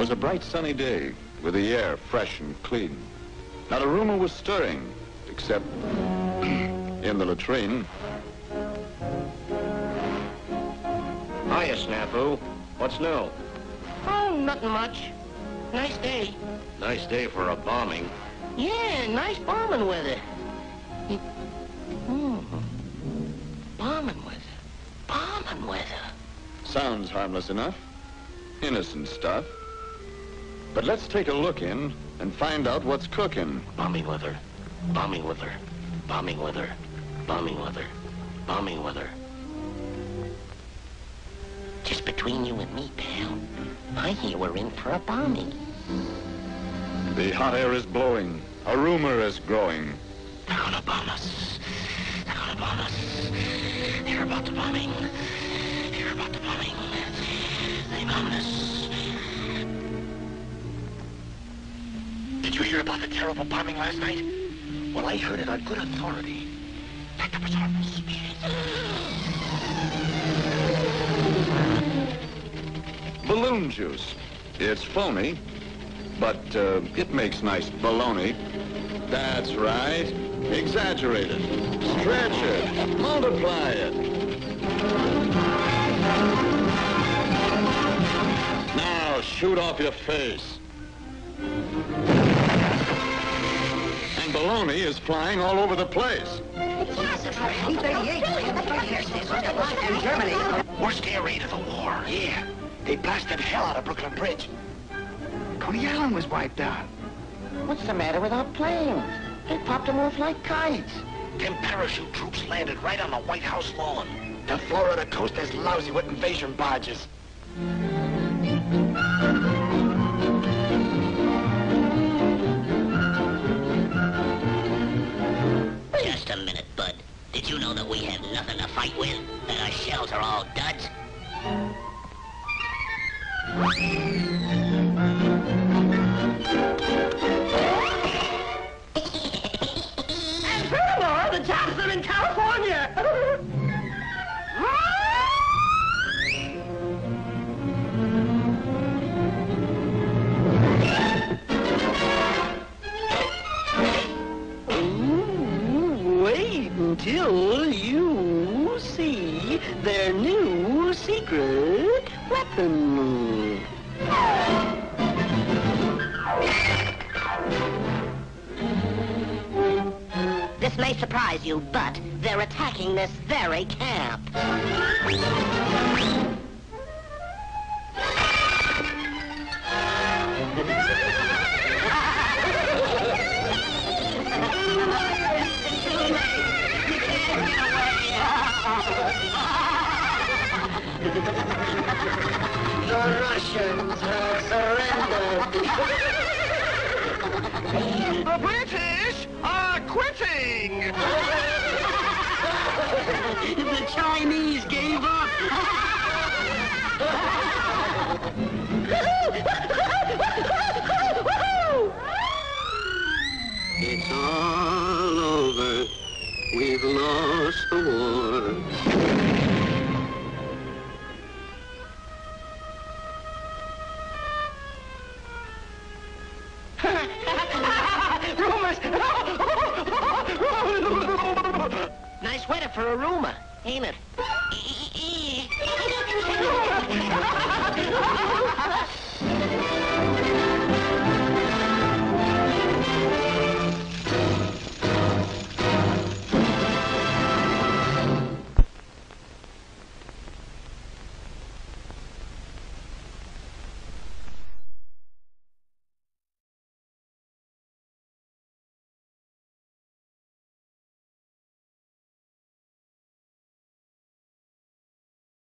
was a bright sunny day, with the air fresh and clean. Not a rumor was stirring, except in the latrine. Hiya, Snafu. What's new? Oh, nothing much. Nice day. Nice day for a bombing. Yeah, nice bombing weather. Hmm. Bombing weather. Bombing weather. Sounds harmless enough. Innocent stuff. But let's take a look in and find out what's cooking. Bombing weather. Bombing weather. Bombing weather. Bombing weather. Bombing weather. Just between you and me, pal. I hear we're in for a bombing. The hot air is blowing. A rumor is growing. They're gonna bomb us. They're gonna bomb us. Hear about the bombing. Hear about the bombing. They bombed us. You hear about the terrible bombing last night? Well, I heard it on good authority. That was harmless. Balloon juice. It's phony, but uh, it makes nice baloney. That's right. Exaggerate it. Stretch it. Multiply it. Now shoot off your face. Baloney is flying all over the place. in Germany. Worst air of the war. Yeah, they blasted hell out of Brooklyn Bridge. Coney Island was wiped out. What's the matter with our planes? They popped them off like kites. Them parachute troops landed right on the White House lawn. The Florida coast is lousy with invasion barges. Nothing to fight with? That our shells are all duds? And furthermore, the Japs are in California. you see their new secret weapon. This may surprise you, but they're attacking this very camp. The Russians have surrendered. The British are quitting! the Chinese gave up. it's nice weather for a rumor, ain't it?